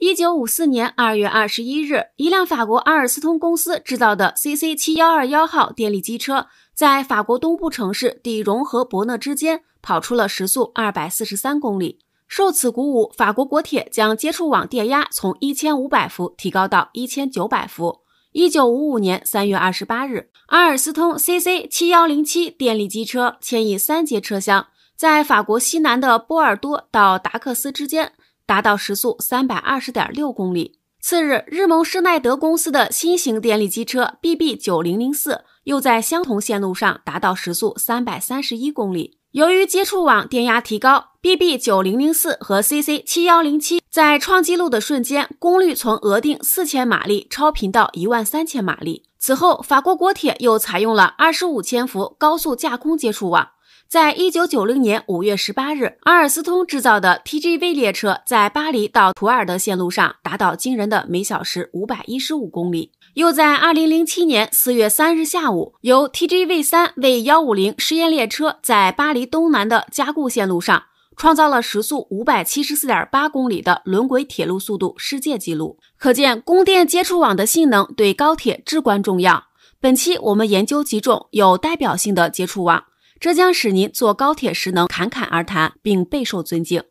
一九五四年二月二十一日，一辆法国阿尔斯通公司制造的 CC 七幺二幺号电力机车，在法国东部城市蒂荣和伯讷之间跑出了时速二百四十三公里。受此鼓舞，法国国铁将接触网电压从一千五百伏提高到一千九百伏。一九五五年三月二十八日，阿尔斯通 CC 七幺零七电力机车牵引三节车厢，在法国西南的波尔多到达克斯之间达到时速三百二十点六公里。次日，日蒙施耐德公司的新型电力机车 BB 九零零四又在相同线路上达到时速三百三十一公里。由于接触网电压提高，BB 九零零四和 CC 七幺零七在创纪录的瞬间，功率从额定四千马力超频到一万三千马力。此后，法国国铁又采用了二十五千伏高速架空接触网。在一九九零年五月十八日，阿尔斯通制造的 TGV 列车在巴黎到图尔的线路上达到惊人的每小时五百一十五公里。又在二零零七年四月三日下午，由 TGV 三为幺五零实验列车在巴黎东南的加固线路上创造了时速五百七十四点八公里的轮轨铁路速度世界纪录。可见，供电接触网的性能对高铁至关重要。本期我们研究几种有代表性的接触网，这将使您坐高铁时能侃侃而谈，并备受尊敬。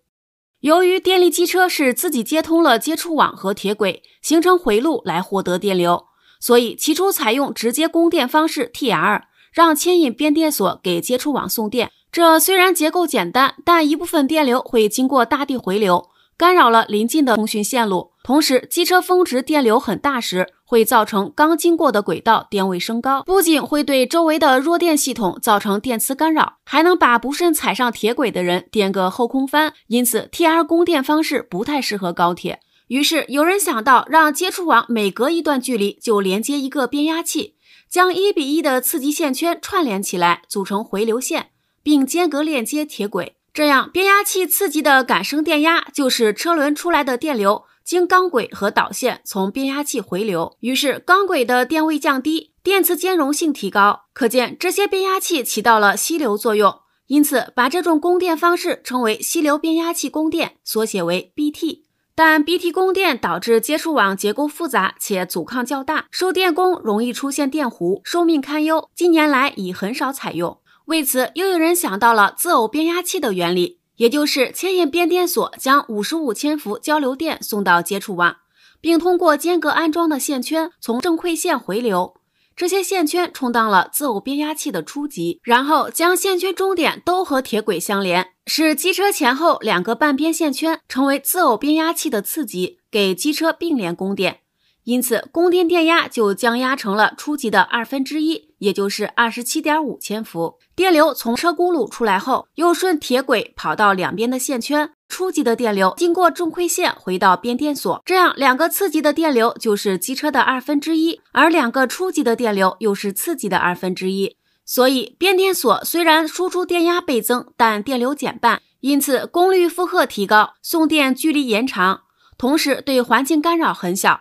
由于电力机车是自己接通了接触网和铁轨，形成回路来获得电流。所以起初采用直接供电方式 TR，让牵引变电所给接触网送电。这虽然结构简单，但一部分电流会经过大地回流，干扰了邻近的通讯线路。同时，机车峰值电流很大时，会造成刚经过的轨道电位升高，不仅会对周围的弱电系统造成电磁干扰，还能把不慎踩上铁轨的人电个后空翻。因此，TR 供电方式不太适合高铁。于是有人想到，让接触网每隔一段距离就连接一个变压器，将一比一的刺激线圈串联起来，组成回流线，并间隔链接铁轨。这样，变压器刺激的感生电压就是车轮出来的电流，经钢轨和导线从变压器回流。于是，钢轨的电位降低，电磁兼容性提高。可见，这些变压器起到了吸流作用。因此，把这种供电方式称为吸流变压器供电，缩写为 BT。但 BT 供电导致接触网结构复杂且阻抗较大，收电工容易出现电弧，寿命堪忧。近年来已很少采用。为此，又有人想到了自偶变压器的原理，也就是牵引变电所将五十五千伏交流电送到接触网，并通过间隔安装的线圈从正馈线回流。这些线圈充当了自偶变压器的初级，然后将线圈终点都和铁轨相连，使机车前后两个半边线圈成为自偶变压器的次级，给机车并联供电。因此，供电电压就降压成了初级的二分之一，也就是二十七点五千伏。电流从车轱辘出来后，又顺铁轨跑到两边的线圈。初级的电流经过中馈线回到变电所，这样两个次级的电流就是机车的二分之一，而两个初级的电流又是次级的二分之一。所以变电所虽然输出电压倍增，但电流减半，因此功率负荷提高，送电距离延长，同时对环境干扰很小。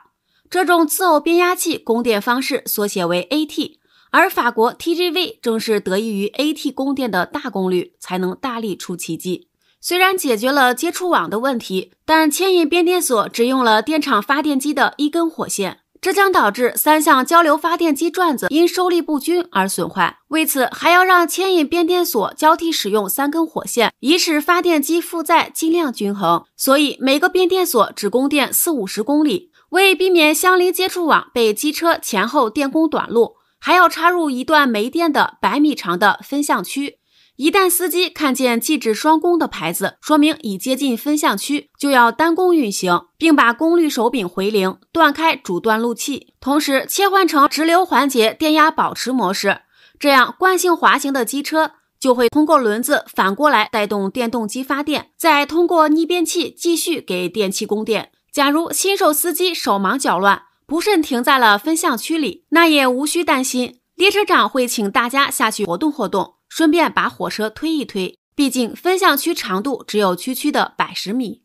这种自耦变压器供电方式缩写为 AT，而法国 TGV 正是得益于 AT 供电的大功率，才能大力出奇迹。虽然解决了接触网的问题，但牵引变电所只用了电厂发电机的一根火线，这将导致三相交流发电机转子因受力不均而损坏。为此，还要让牵引变电所交替使用三根火线，以使发电机负载尽量均衡。所以，每个变电所只供电四五十公里。为避免相邻接触网被机车前后电供短路，还要插入一段没电的百米长的分向区。一旦司机看见禁止双供的牌子，说明已接近分向区，就要单供运行，并把功率手柄回零，断开主断路器，同时切换成直流环节电压保持模式。这样惯性滑行的机车就会通过轮子反过来带动电动机发电，再通过逆变器继续给电器供电。假如新手司机手忙脚乱，不慎停在了分项区里，那也无需担心，列车长会请大家下去活动活动。顺便把火车推一推，毕竟分项区长度只有区区的百十米。